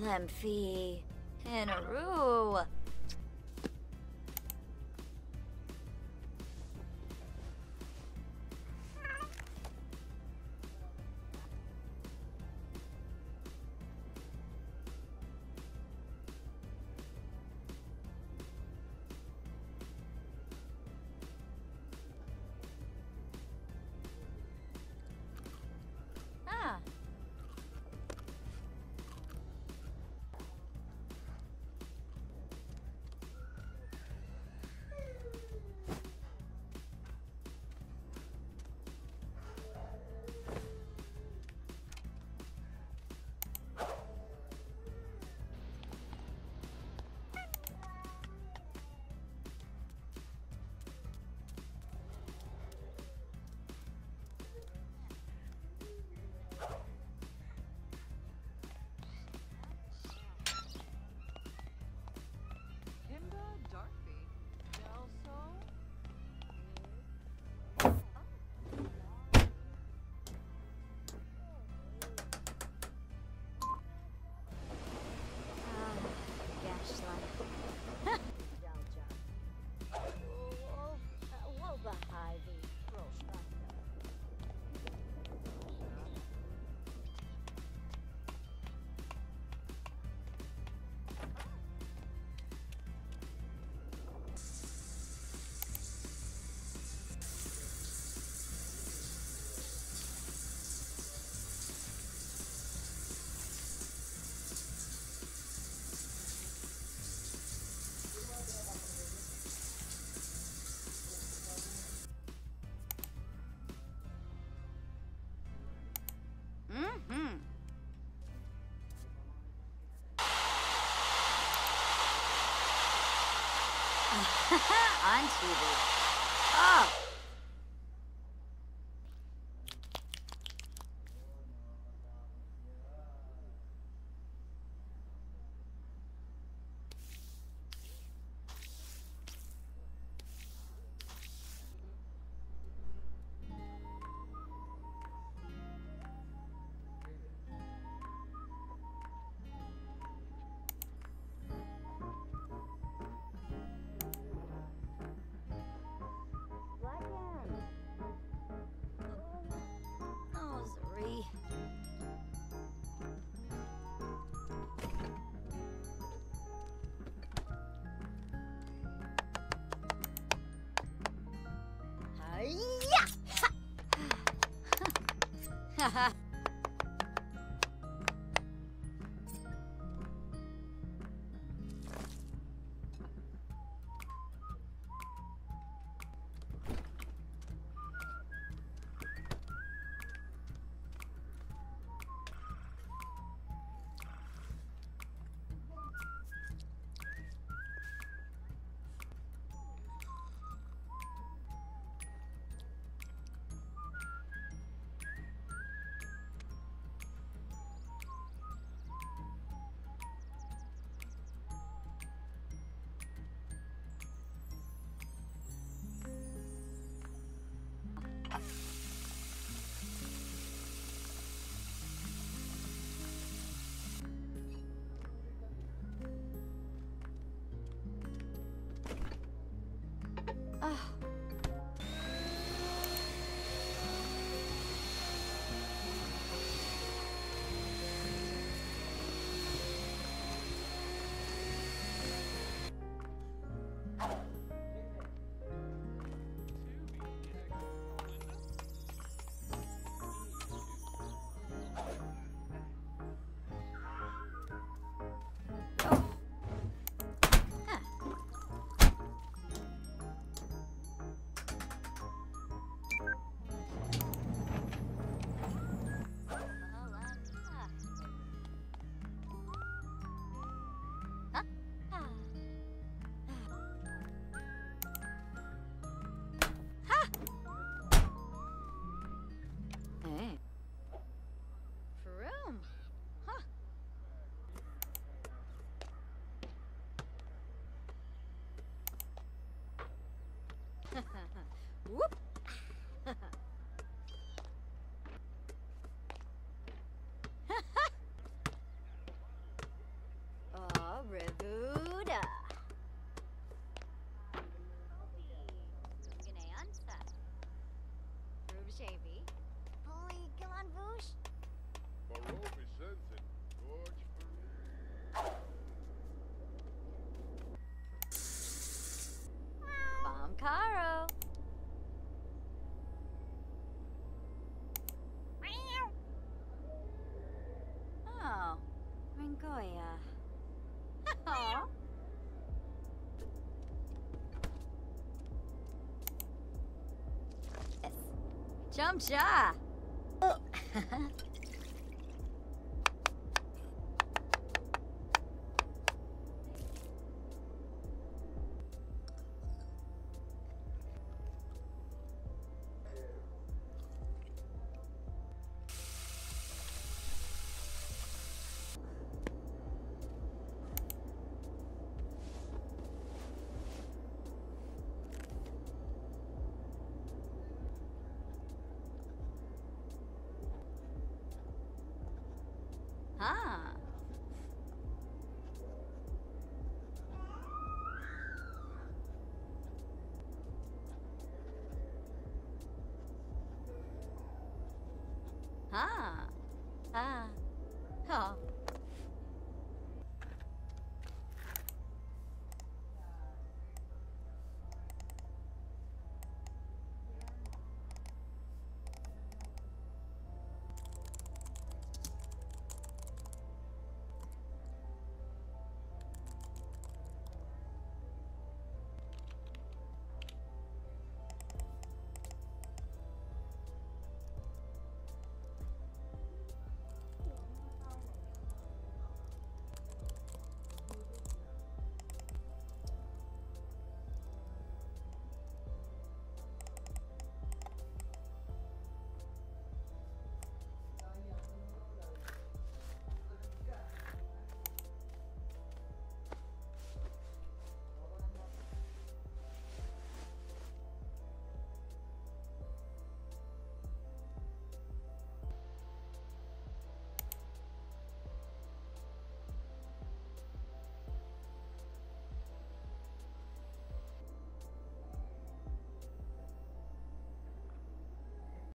Lemfi. Hinaru. On TV. Oh. Ah. Jump ja. Oh. Uh. Huh. Huh. Ah. Oh.